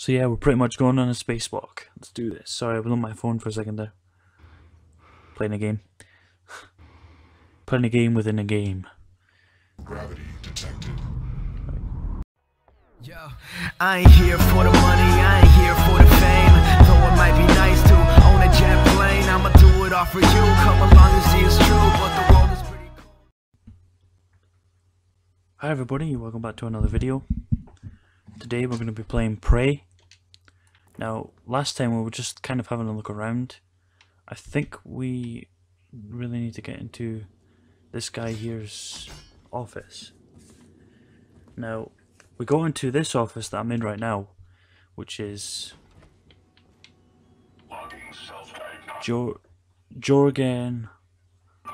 So yeah, we're pretty much going on a spacewalk. Let's do this. Sorry, I was on my phone for a second there. Playing a game. Playing a game within a game. Gravity detected. Yo, I ain't here for the money, I ain't here for the fame. Though it might be nice to own a jet plane, I'ma do it all for you. Come along and see it's true, but the world is pretty cool. Hi everybody, welcome back to another video. Today we're going to be playing Prey. Now, last time we were just kind of having a look around. I think we really need to get into this guy here's office. Now, we go into this office that I'm in right now, which is Jorgen.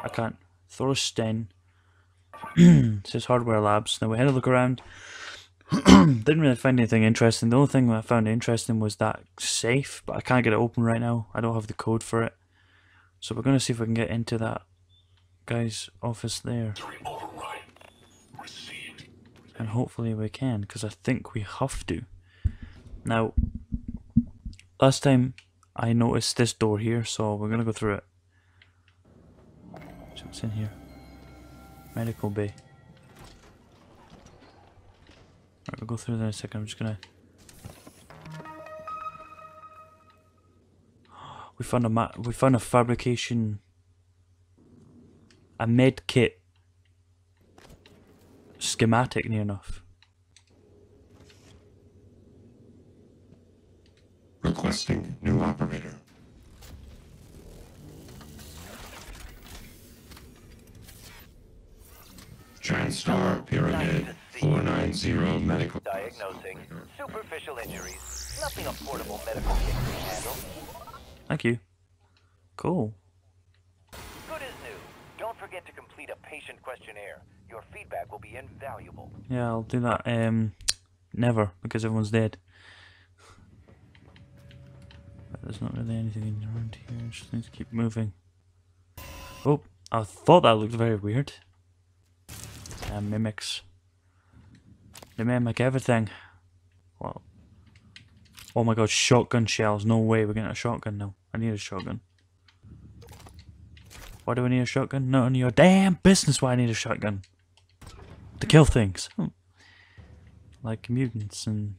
I can't. Thorsten. says Hardware Labs. Now we had a look around. Didn't really find anything interesting. The only thing I found interesting was that safe, but I can't get it open right now. I don't have the code for it. So we're going to see if we can get into that guy's office there. And hopefully we can, because I think we have to. Now, last time I noticed this door here, so we're going to go through it. So what's in here? Medical bay. Right, we'll go through there in a second. I'm just gonna. We found a ma- we found a fabrication, a med kit schematic near enough. Requesting new operator. TranStar Pyramid 490 Medical. Diagnosing superficial injuries. Nothing a portable medical kit can handle. Thank you. Cool. Good as new. Don't forget to complete a patient questionnaire. Your feedback will be invaluable. Yeah, I'll do that. Um, never because everyone's dead. But there's not really anything around here. Just need to keep moving. Oh, I thought that looked very weird. Yeah, mimics. They mimic everything. Well. Oh my god, shotgun shells. No way, we're getting a shotgun now. I need a shotgun. Why do I need a shotgun? None of your damn business why I need a shotgun. To kill things. Hmm. Like mutants and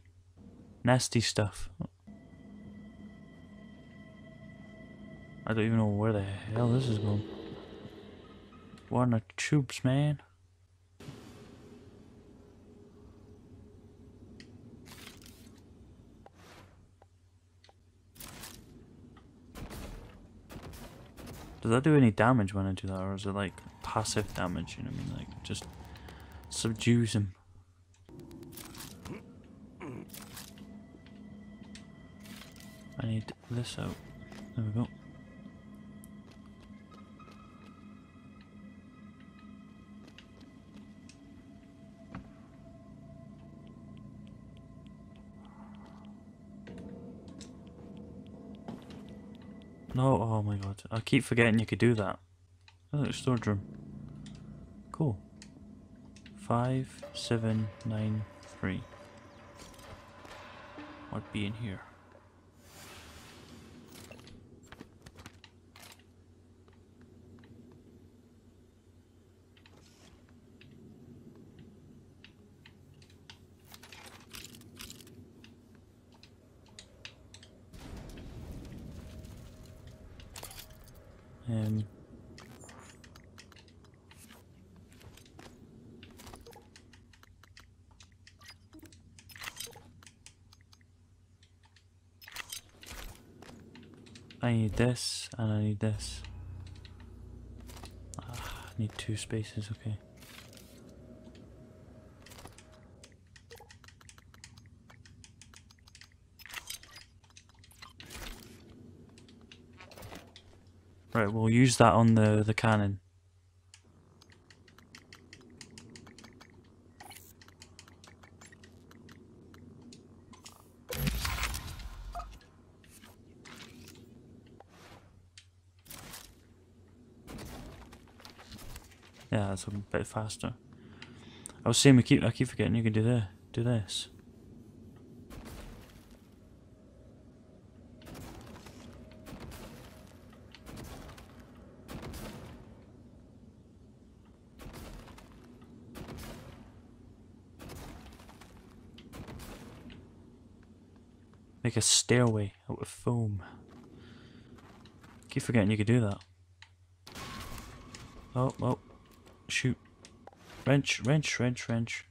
nasty stuff. I don't even know where the hell this is going. What in the tubes, man? Does that do any damage when I do that, or is it like passive damage? You know what I mean? Like just subdues him. I need this out. There we go. No, oh my god. I keep forgetting you could do that. Oh, storage room. Cool. Five, seven, nine, three. What be in here? Um, I need this and I need this. Ah, I need two spaces, okay. Right, we'll use that on the, the cannon. Yeah, that's a bit faster. I was saying we keep I keep forgetting you can do the do this. Make a stairway out of foam. Keep forgetting you could do that. Oh, oh. Shoot. Wrench, wrench, wrench, wrench.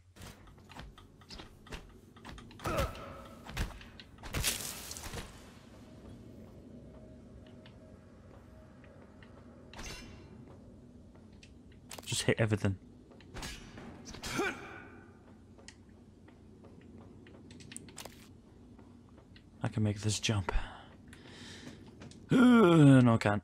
Just hit everything. Can make this jump. no, I can't.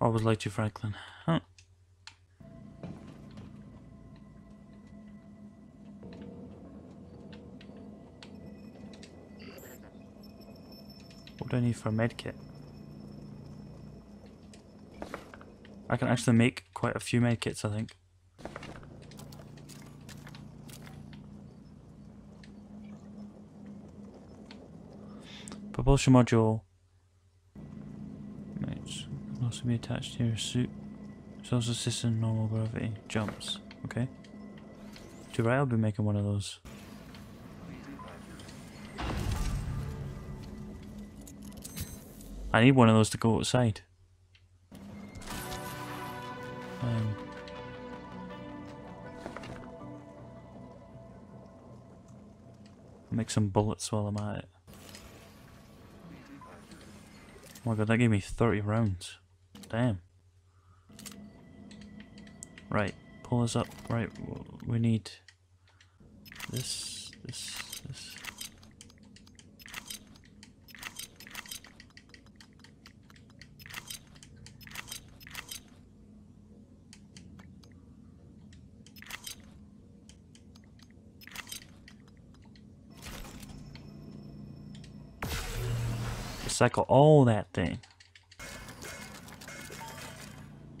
Always liked you, Franklin. Huh. What do I need for a medkit? I can actually make quite a few medkits, I think. Propulsion module. Right, can also be attached to your suit. It's also normal gravity. Jumps. Okay. To right, I'll be making one of those. I need one of those to go outside. Um, make some bullets while I'm at it. Oh my god, that gave me 30 rounds. Damn. Right, pull us up. Right, we need this, this, this. Recycle all that thing.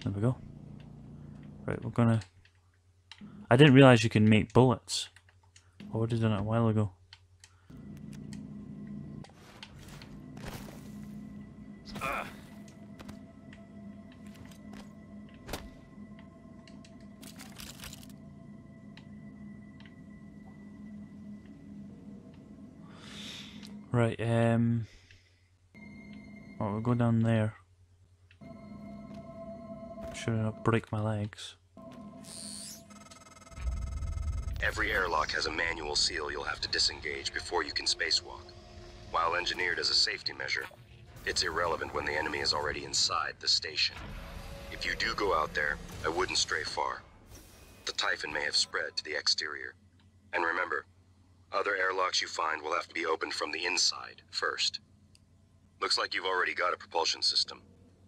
There we go. Right, we're gonna. I didn't realize you can make bullets. I would have done it a while ago. Right, um. Oh, we'll go down there. Should not break my legs. Every airlock has a manual seal you'll have to disengage before you can spacewalk. While engineered as a safety measure, it's irrelevant when the enemy is already inside the station. If you do go out there, I wouldn't stray far. The Typhon may have spread to the exterior. And remember, other airlocks you find will have to be opened from the inside first. Looks like you've already got a propulsion system,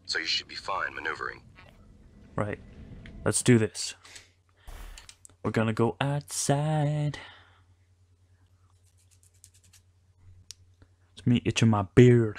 so you should be fine maneuvering. Right. Let's do this. We're gonna go outside. It's me itching my beard.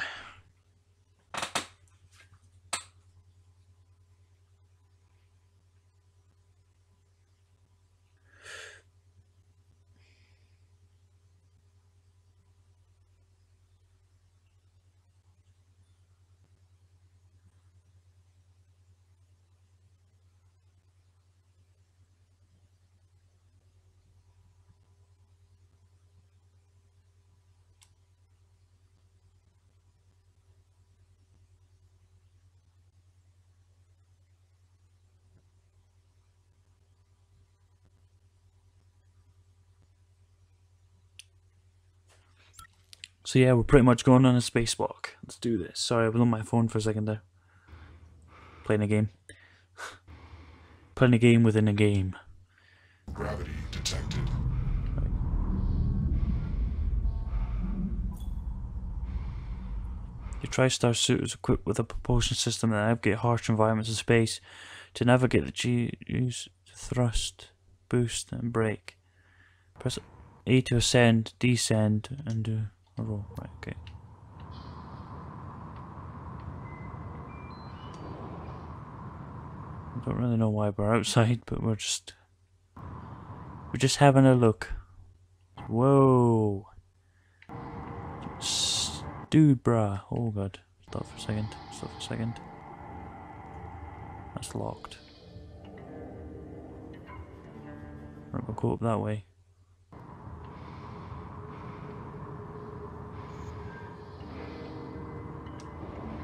So yeah, we're pretty much going on a spacewalk. Let's do this. Sorry, I was on my phone for a second there. Playing a game. Playing a game within a game. Gravity detected. Your TranStar suit is equipped with a propulsion system that navigate harsh environments of space. To navigate the G, use thrust, boost, and brake. Press A to ascend, descend, and do a roll. Right, okay. I don't really know why we're outside, but we're just We're just having a look. Whoa. Dude, bruh. Oh god. Stop for a second. Stop for a second. That's locked. Right, we'll go up that way.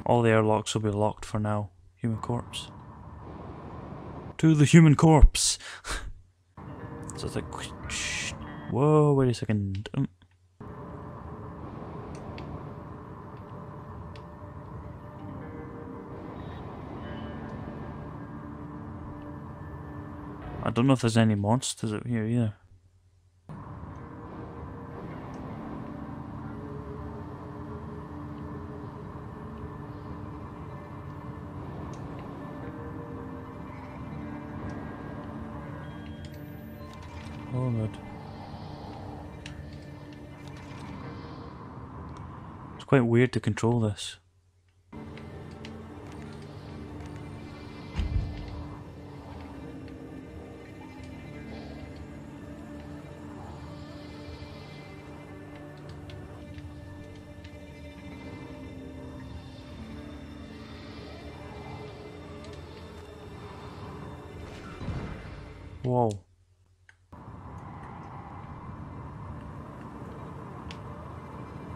All the airlocks will be locked for now. Human corpse. To the human corpse! so it's like. Whoa, wait a second. Um, I don't know if there's any monsters up here either. Quite weird to control this. Whoa.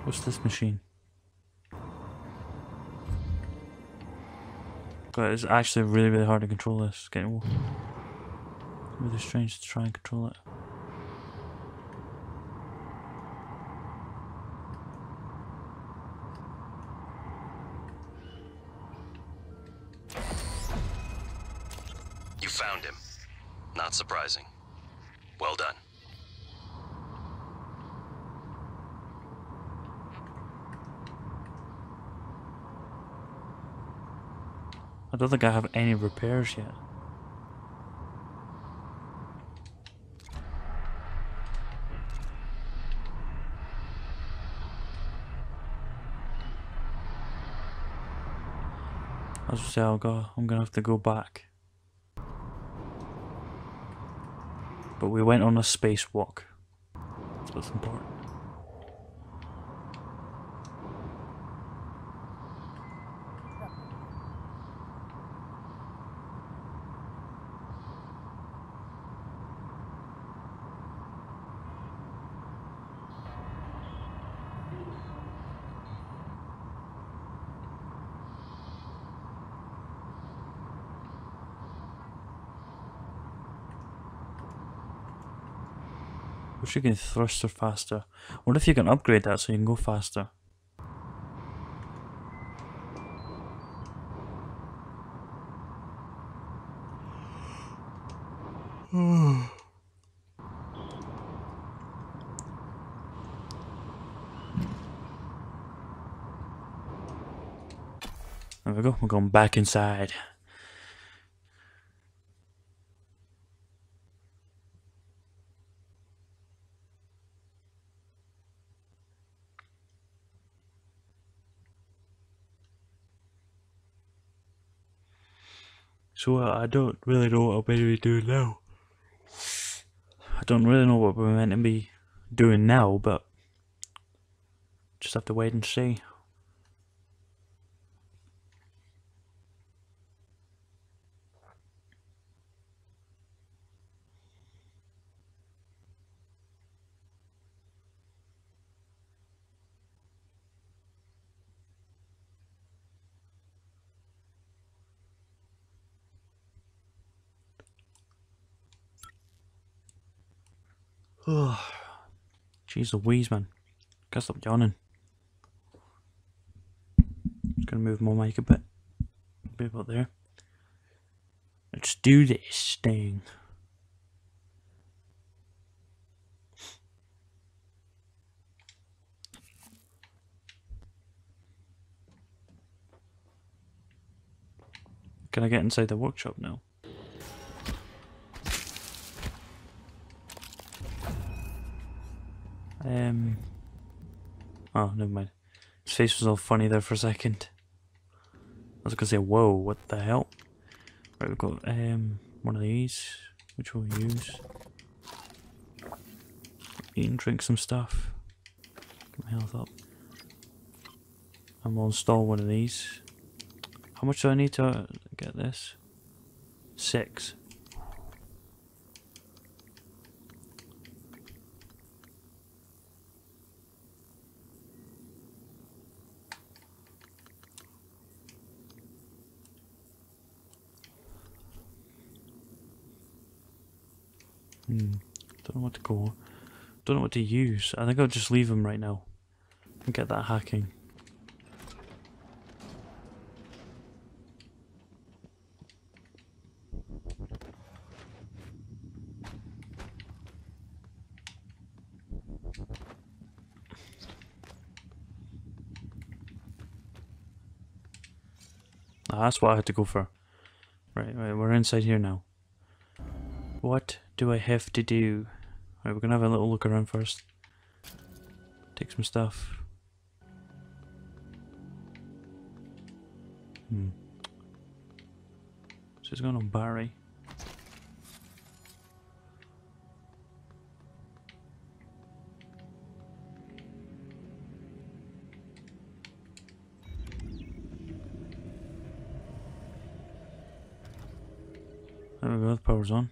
What's this machine? God, it's actually really, really hard to control this. It's getting really strange to try and control it. You found him. Not surprising. Well done. I don't think I have any repairs yet. I was say I'll go. I'm gonna have to go back. But we went on a spacewalk. That's what's important. You can thruster faster. What if you can upgrade that so you can go faster? There we go, we're going back inside. So I don't really know what I'm meant to be doing now. I don't really know what we're meant to be doing now, but just have to wait and see. Ugh. Jeez Louise, man. Gotta stop yawning. Just gonna move my mic a bit. A bit about there. Let's do this thing. Can I get inside the workshop now? Um. Oh, never mind. His face was all funny there for a second. I was gonna say, whoa, what the hell? Right, we've got um one of these, which we'll use. eat and drink some stuff. Get my health up. And we'll install one of these. How much do I need to get this? Six. Hmm. Don't know what to go. Don't know what to use. I think I'll just leave him right now. And get that hacking. That's what I had to go for. Right, right, we're inside here now. What do I have to do? Right, we're gonna have a little look around first. Take some stuff. Hmm. So it's going on Barry. There we go, the power's on.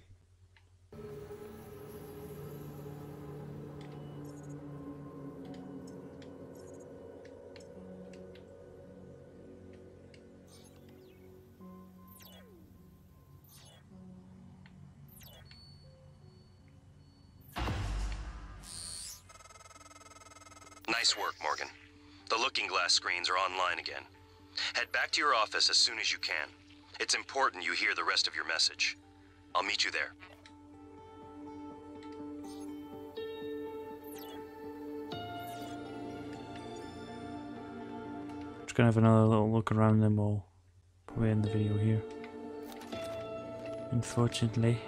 Nice work, Morgan. The looking glass screens are online again. Head back to your office as soon as you can. It's important you hear the rest of your message. I'll meet you there. Just gonna have another little look around then we'll probably end the video here. Unfortunately.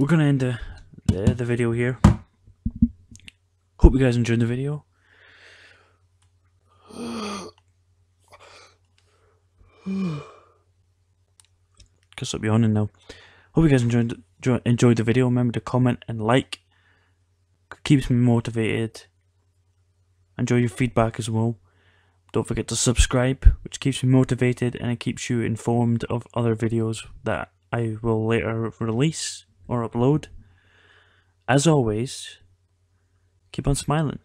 We're gonna end the, the, the video here. Hope you guys enjoyed the video. Guess I'll be on now. Hope you guys enjoyed enjoyed the video. Remember to comment and like. Keeps me motivated. Enjoy your feedback as well. Don't forget to subscribe, which keeps me motivated and it keeps you informed of other videos that I will later release or upload. As always, keep on smiling.